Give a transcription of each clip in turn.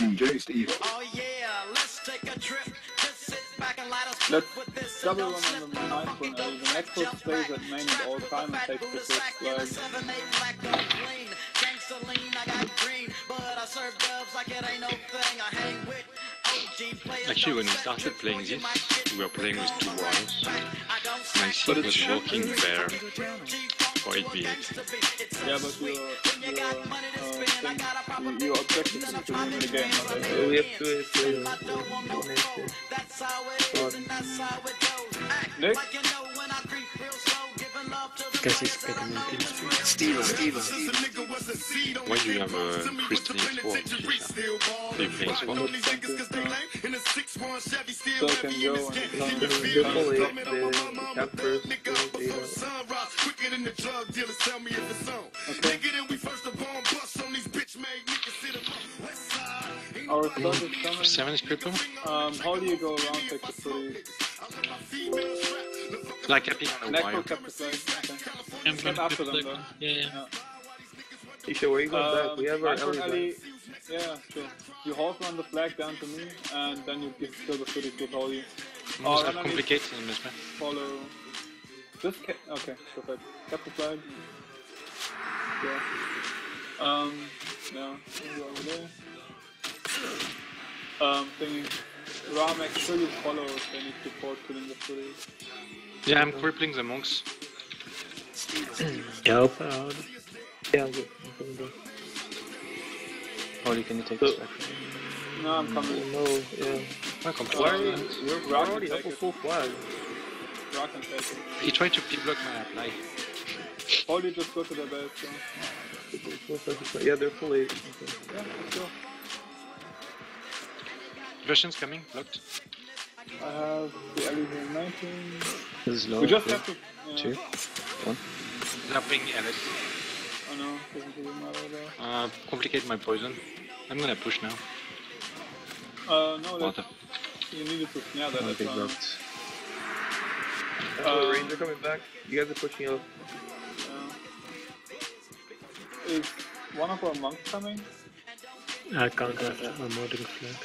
Induced evil. Oh yeah, let's take a trip. Just sit back and light us Let's double on the ninth one, Ellie. The next one stays at main at all time and takes the fifth flag. I got green, but I serve dubs like it ain't no thing. I hang with OG players. Actually, when we started playing this, we were playing with two walls. My But seat it's was true. walking there for 8v8. Yeah, but your, your, uh, thing, your objective is to win the game, not So we have to play the one next giving love to the Guess he's getting me pin streak. Steven, Steven. Why do you have a crystalline sword, Keisha? Are you playing sword? So can go and come The full eight, the cap first, full eight out. Okay. Our start is coming. Seven is cripple? Um, how do you go around take the city? Like capping on a Necro wire. kept the flag. I'm gonna after flip them though. Yeah, yeah. Isha, where you going back? We have our Iceberg alley. Yeah, sure. You half run the flag down to me, and then you give kill the footage with all you. It's Oh, not you complicated in this man. follow. Just ca- okay, perfect. Cap the flag. Yeah. Um, yeah, over there. Um, thingy. Ra, make sure you follow if they need support killing the footage. Yeah, I'm crippling the monks. Help out. Yeah, I'm good. I'm coming back. Can you take So- this back? No, I'm coming. No, yeah. I can't Why are you, we're, we're already up a full flag. Ra can take it. He tried to P-block my apply. Holly just go to the base, so. Yeah, they're fully. Okay. Yeah, let's go. Version's coming, blocked. I have the alley 19. This is low. We just yeah. have to. Yeah, Two. One. Lapping Alice. I know, doesn't really matter though. Uh, complicate my poison. I'm gonna push now. Uh, no, What that's, you needed to snare that. Okay, That's, um, blocked. Uh, Ranger coming back. You guys are pushing up. uh, is one of our monks coming? I can't have a modding flag.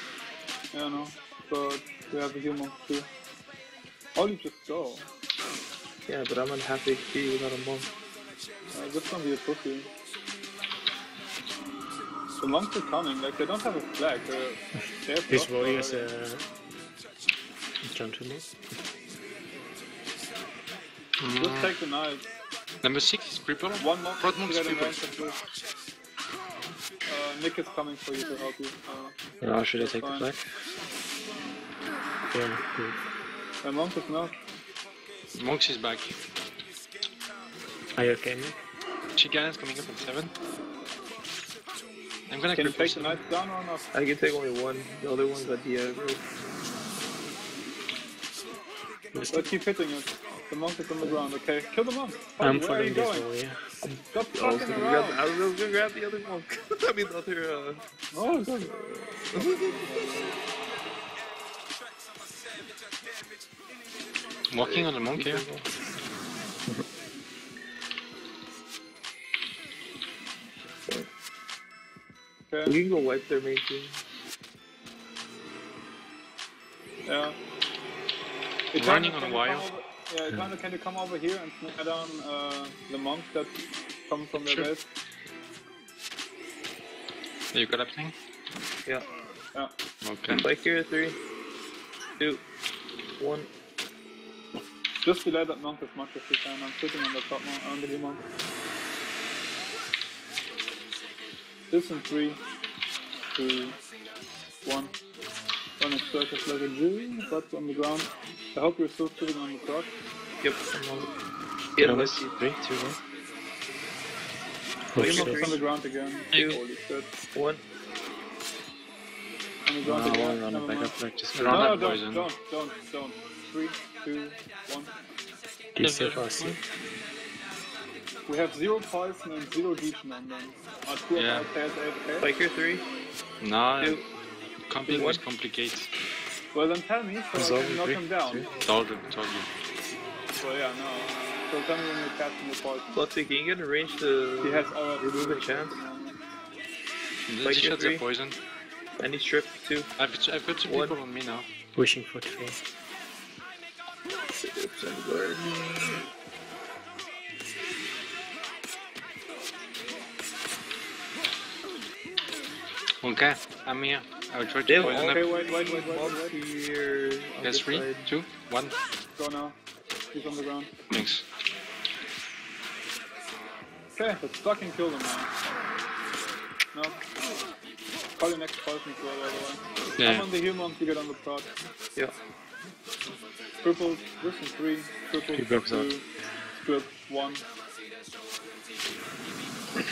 Yeah, no. But we have a few monks too. Holly, just go. Yeah, but I'm on half HP without a monk. Uh, just don't be a pussy. The monks are coming, like they don't have a flag, they're, they're His blocked warriors already. uh, gentlemen. Just take the knife. Number six is cripple. One monk Front to Uh, Nick is coming for you to help you. Uh, Oh, should I take the fine. flag? Yeah, good. the monk is not. Monks is back. Are you okay, Nick? Chicana is coming up at seven. I'm gonna Can you cripple take the knife down or not? I can take only one. The other ones one got Diego. But keep hitting it. The monk is on the ground, okay? Kill the monk! I'm Holly, where are you going? warrior. Stop I was, fucking gonna grab, around! I was gonna grab the other monk. I mean, the other. Uh, Oh, God. I'm working on the monk here. Okay, we can go wipe their main team. yeah. Running Eternal, on can you wire. over- Yeah, Eternal, can you come over here and snare down uh, the monks that come from their Sure. base? Are you collapsing? Yeah. Yeah. Okay. Spike here, three, two, one. Just delay that monk as much as you can. I'm sitting on the top monk, on the monk. This in three, two, one. Running circles like a Jew, but on the ground. I hope you're still sitting on the clock. Yep. Yeah, Promise. let's see. Three, two, one. Oh, The shit. on the ground again. Two. One. On the ground I again. won't run Never a backup mind. flag. Just Run No, that no, don't, don't, don't, don't. Three, two, one. DCFRC. We have zero poison and zero legion on them. Are two Yeah. of our players AFK? Spike here, three, No, two. was complicated. Well then tell me so I Resolve can knock him down. two. Told you, told you. Well yeah, no. So tell me when you're catching the poison. Plus, can you get in range He has already remove a chance? Did Like he your shot the poison? Any strip, two. I've, I've got two One. people on me now. Wishing for three. Ah, okay, I'm here. I will try to have poison all Okay, wait, wait, wait, wait, wait. here. on There's three, side. two, one. Go now. He's on the ground. Thanks. Okay, let's fucking kill them now. No. Call your next person as well, by the way. I'm on the humans, you get on the prot. Yeah. Triple, this is three. Triple, He blocks two. Strip, one.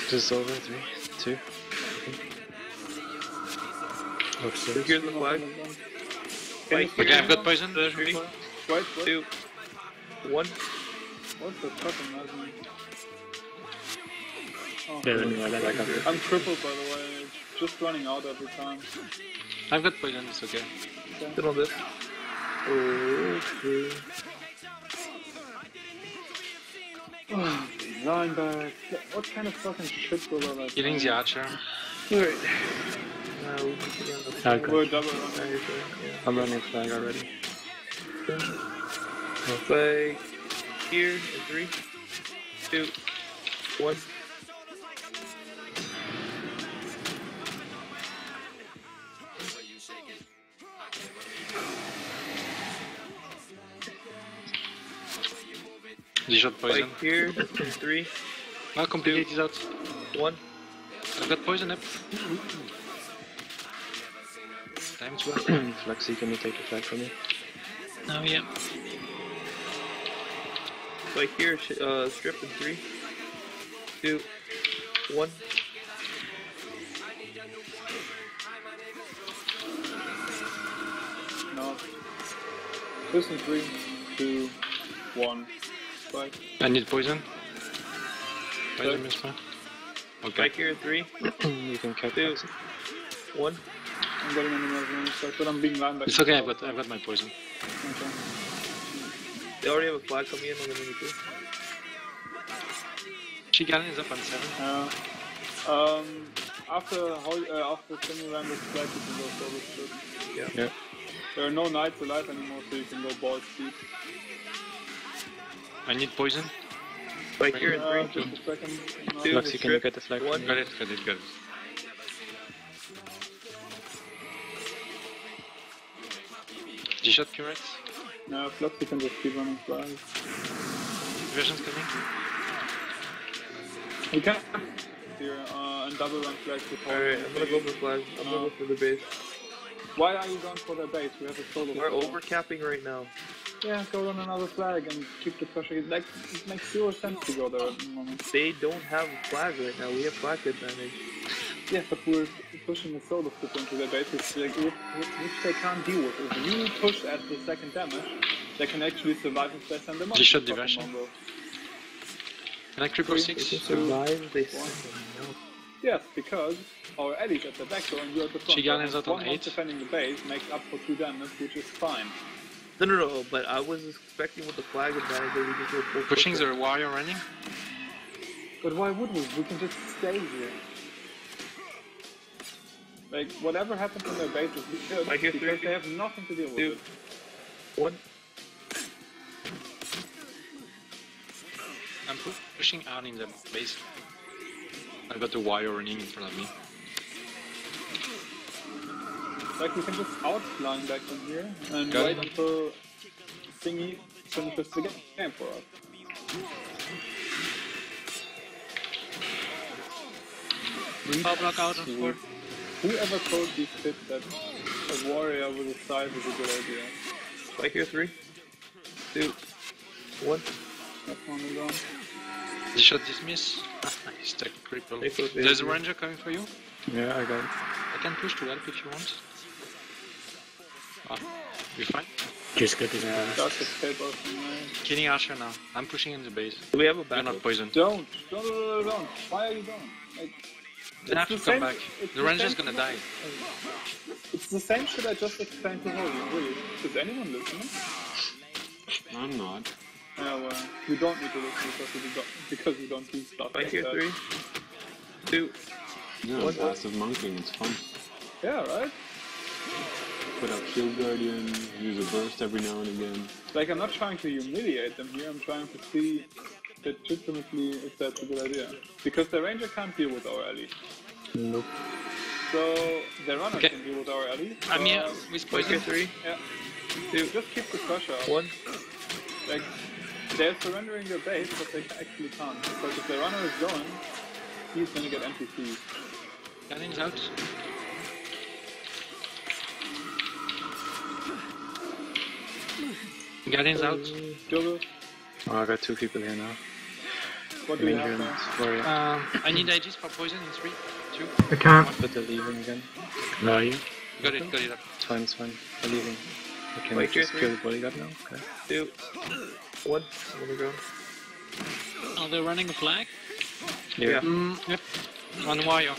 Just over three, two. Upstairs. Here's the flag. Okay, Okay, I've got poison. Three, Wait, wait. two, one. What's the fucking madman? Oh, Yeah, then well, I got it. I'm crippled, by the way. It's just running out every time. I've got poison, it's okay. Sit on this. Okay. Oh, Line back. What kind of fucking shit will I like? Killing the archer. Alright. Now we can get on the flag. We're double running. Yeah. I'm running flag already. Flag here in three, two, one. They shot poison. Flag here in three, I'll complicate this out. one. I've got poison up. Time to up. Flaxy, can you take the flag from me? Oh yeah. Flag here, uh, strip in three, two, one. No. This is three, two, one. Five. I need poison. Poison, Okay. miss. Okay. Flag here three, you can cap two, Flaxy. one. I'm getting on the measurement side, but I'm being lined back. It's okay, I've got, I've got my poison. Okay. They already have a flag coming in on the mini too. Shigan is up on 7. Uh, um, after Hol- uh, after Semi ran this flag, you can go solo strip. Yeah. There are no knights alive anymore, so you can go balls deep. I need poison. Flag here in Uh, three, just a second. No. Two. Flaxy, can you strip. get the flag One. from me? Got it, got it, got it. G-shot curate. No, Flux, you can just keep running flags. Version's coming. You can here uh, and double run flags with Alright, I'm gonna go for flag. I'm gonna go for the base. Why are you going for the base? We have a solo. We're flag. overcapping right now. Yeah, go on another flag and keep the pressure. It, like, it makes zero sense to go there at the moment. They don't have a flag right now. We have flag advantage. Yeah, but we're pushing the solo flip into their base, which, like, which, which they can't deal with. If you push at the second damage, eh? they can actually survive if they send them up. They shot Fucking diversion. Mongo. Can I cripple Three, 6? They Two, survive. They one. send them out. Yes, because our allies at the back door and you're at the front. Shigan is out on One eight. defending the base makes up for two damage, which is fine. No, no, no. But I was expecting with the flag advantage that we just go full Pushing push. the warrior running. But why would we? We can just stay here. Like, whatever happens on their base is good, I hear because three, they have nothing to deal with. two, it. one. I'm pu- pushing out in the base. I've got the wire running in front of me. Like, we can just outline back from here and Got wait it. until Thingy finishes the game for us. Power block out on four. Whoever told these kids that a warrior with a scythe is a good idea? Flag here, three, two, one. That's one is gone. G-shot dismiss. Nice, tech cripple. They put There's a ranger coming for you. Yeah, I got it. I can push to help if you want. Ah, you fine? Just get this Yeah, flag. that's a paper. Killing archer now. I'm pushing in the base. Do we have a You're not poisoned. Don't, don't, don't, don't. Why are you going? Like, Then I have the to come same- back. it's The the ranger's gonna die. It's the same shit I just explained to Holly, really. Is anyone listening? I'm not. Yeah, well, you don't need to listen because you don't, because you don't do stuff Flag like here, that. three, two. Yeah, What? passive monkeying, it's fun. Yeah, right? Put up Shield Guardian, use a burst every now and again. Like, I'm not trying to humiliate them here, I'm trying to see legitimately if that's a good idea. Because the Ranger can't deal with our alley. Nope. So, the runner Okay. can deal with our alley. I'm here Uh, with Biker poison. 3, Yeah. Two. Just keep the pressure up. one. Like, they're surrendering your base, but they actually can't. Because if the runner is going, he's gonna get NPCs. Guardian's out. Guardian's out. Double, Oh, I got two people here now. What do you Ranger have and there? Uh, I need Aegis for poison in 3, 2. I can't. But they're leaving again. Where are you? Got it, got it up. It's fine, it's fine. They're leaving. Okay, Wait, we just kill the bodyguard now. Okay. Two, one. On the ground. Are they running a flag? Yeah. Mm, yep. On wire.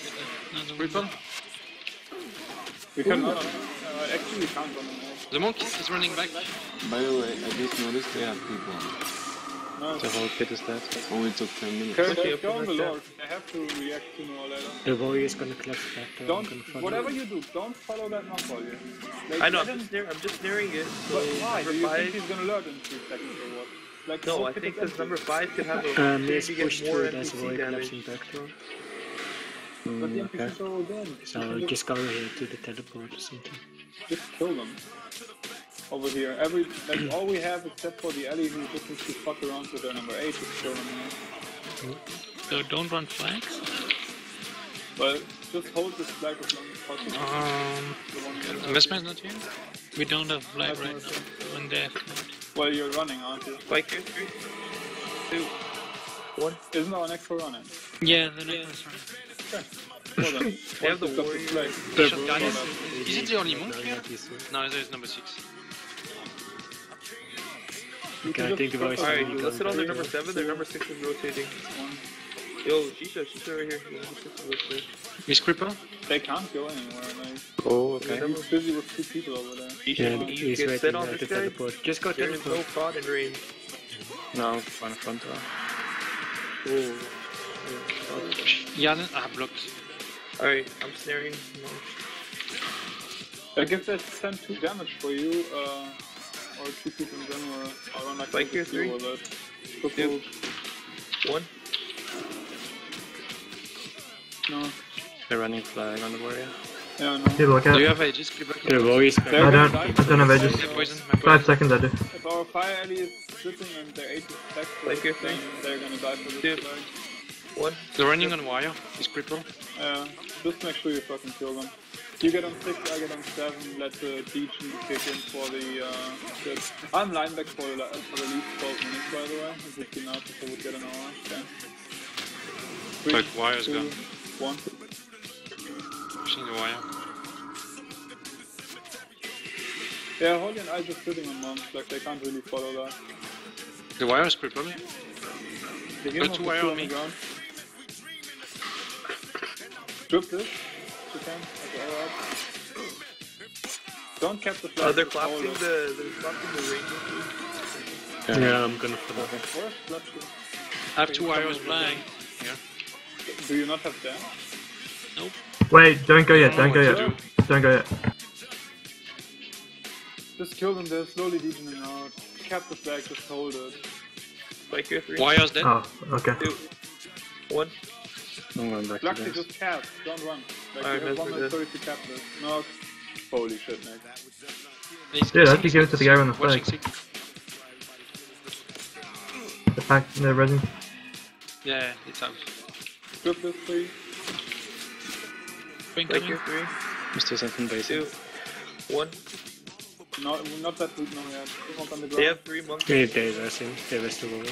No, the Ripple. We can run on uh, actually we can't run on The monk is running back. By the way, I just noticed they have people. No, The whole pit is dead. Only took 10 minutes. Okay, Okay, let's go the okay. Lord. I have to react sooner or later. The warrior's gonna collapse back there. Don't, whatever you do, don't follow that knock volume. Like, I know, I'm just, near, I'm just nearing it. So But why? Do you five. think he's gonna learn in three seconds or what? Like, No, so I think it because number five could have a Um, opportunity let's to push get more through there's a NPC warrior damage. collapsing back door. But the Mm, NPCs okay. are all dead. So just go here to the teleport or something. just kill them. Over here, every like all we have except for the Ellie who just needs to fuck around with their number eight, just kill them. Now. So don't run flags. Well, just hold this flag as long as possible. Um, The one you have. investment's not here. We don't have flag right now. When they have Well, you're running, aren't you? Biker three, two, one. Isn't our next for running? Yeah, the next one. Well then, They have the once you got warrior. flag, Shot Guardian. Is it the only monk here? No, there's number six. You can I think the press voice Alright, on will let's sit on their number seven. Their number six is rotating. one. Yo, Shisha, Shisha right here. Yeah, number six is rotating. Miss Cripple? They can't go anywhere. Like, Oh, okay. he's busy with two people over there. You Yeah, should you he's get waiting set on there this guy. teleport. Just go There is no teleport. fraud in range. No, front front door. Oh. Yeah, then- ah, blocked. Alright, I'm snaring. I guess that's 10 2 damage for you, uh, or two people in general. I don't like Like to deal three. with that. Triple, One. no. They're running flag on the warrior. Yeah, no. Hey, look Do you have Aegis? Cripple? The. They're I gonna don't, die I for don't have this. Aegis. Yeah, poison. My Five seconds I do. If our fire alley is sitting and their 8 is back Like it, your then they're gonna die for this Dude. flag. One. They're running on wire. Is Cripple? Yeah, just make sure you fucking kill them. You get on 6, I get on 7, let the Deacon kick in for the, uh, shit. I'm lineback for the, for the least 12 minutes, by the way. It would be nice if I would get an hour. Okay. Three, Like, wire's two, gone. one. Pushing the wire. Yeah, Holly and I just sitting on moms, like they can't really follow that. The wire is Cripple. The game Go of wire two on me. Strip this, if you can. Don't cap the flag. Uh, they're just hold collapsing it. the they're collapsing the ranger. Yeah, I'm gonna follow. Where's Bloodstone? I have two wires flying. Do you not have damage? Wait, don't go yet, don't go what to yet. Don't go yet. Just kill them, they're slowly deepening out. Cap the flag, just hold it. Biker three, Wire's dead. Oh, okay. two, one. I'm going back to this. just cap, don't run. Like Alright, you have that's 1 minute good. 30 to cap this. No. Holy shit, Nick. He's Dude, I six, could give it to the guy on the Watching flag. six. The pack, they're resin. Yeah, it's out. Strip this, please. Spring coming. Biker three, Mr. Something basic. two, one. No, not that route, no, yet. Just not on the ground. They have three monks. Yeah, they resting. They rest the warrior.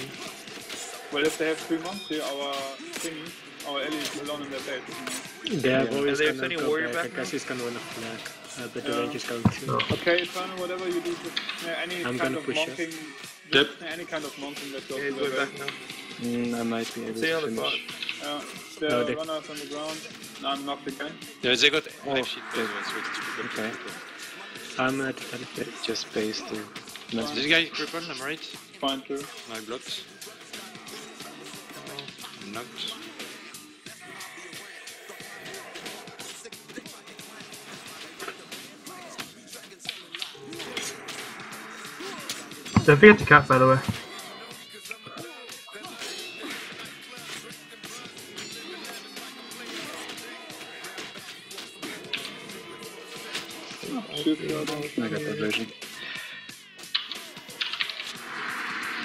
Well, if they have three months here, our thingy, our Ellie is alone in their base. isn't he? Their Yeah. warrior's Are they gonna go warrior back. I back guess now? he's gonna run a flag. Uh, but the Yeah. range is going to. Oh. Okay, Eternal, whatever you do, just yeah, any I'm kind gonna of push monking. Yep. Any kind of monking that goes Yeah, he's to going their back now. Mm, I might be able Stay to the spot. finish. Yeah, the No, they- runners on the ground. No, I'm knocked again. Yeah, they got Oh, knife sheet. they- by the way, so it's Cripple. Okay. I'm at the. Just base the message. This guy is Cripple, I'm right. Fine, too. My blocked. I'm knocked. Don't forget to cap, by the way. Shoot the other one. I got that version.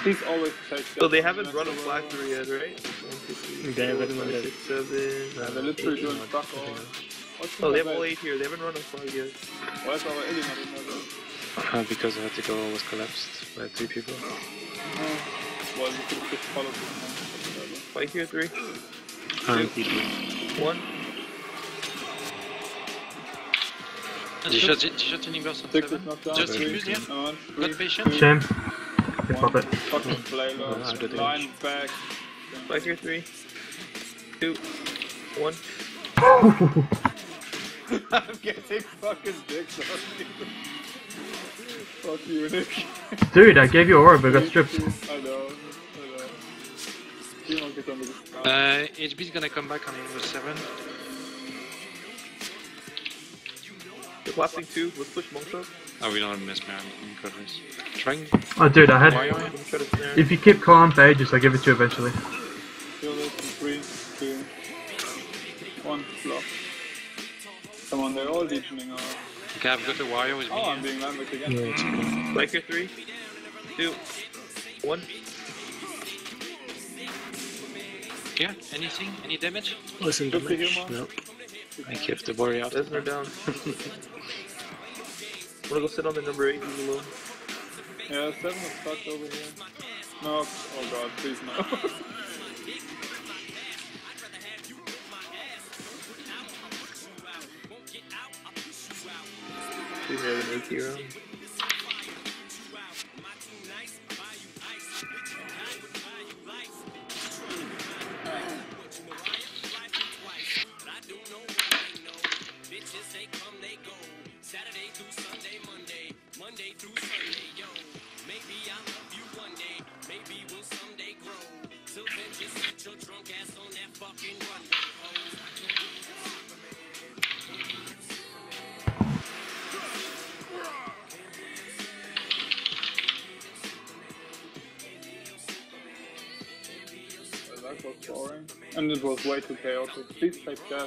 Please always take So they haven't run a to flag through yet, right? One, two, three, They four, haven't five, run six. Yeah, they're literally uh, doing fuck all. Oh, they have all eight here. They haven't run a flag yet. Why is our Ellie not in there? Uh, because Vertigo was collapsed by three people. Well, you just follow this one. Whatever. Fight here, three, Um, people. one. Did you shot, did shot any burst on Six seven? is not down. Just three, use yeah? on, Got patient? Shame. You pop it. Fucking I flayload. did Line back. Fight here, three, two, one. I'm getting fucking dicks on you. Fuck you, Dude, I gave you orb, but got stripped. I know, I know. You won't get under the sky. Uh, HB's gonna come back on Invo 7. They're collapsing two. Let's push monks up. Oh, we don't have Mesmer in covers. Trying. Oh, dude, I had. are I'm gonna try to snare. If you keep calm for ages, I'll give it to you eventually. Kill this in three, two, one, block. Come on, they're all deepening our... Okay, I've got a warrior with me. Oh, I'm being landed again. Yeah, it's okay. Fight here, three, two, one. Yeah, anything? Any damage? Listen to Just to me. heal, No. I kept the warrior out. Lesnar down. Wanna go sit on the number eight, he's alone. Yeah, seven is fucked over here. No, oh god, please no. He's near And it was way too chaotic. Please take that.